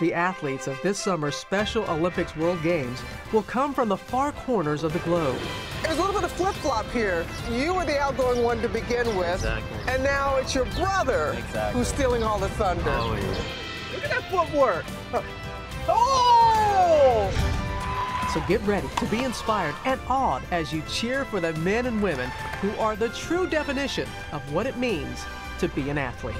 The athletes of this summer's Special Olympics World Games will come from the far corners of the globe. There's a little bit of flip-flop here. You were the outgoing one to begin with, Exactly. and now it's your brother Exactly. who's stealing all the thunder. Oh, yeah. Look at that footwork. Oh! So get ready to be inspired and awed as you cheer for the men and women who are the true definition of what it means to be an athlete.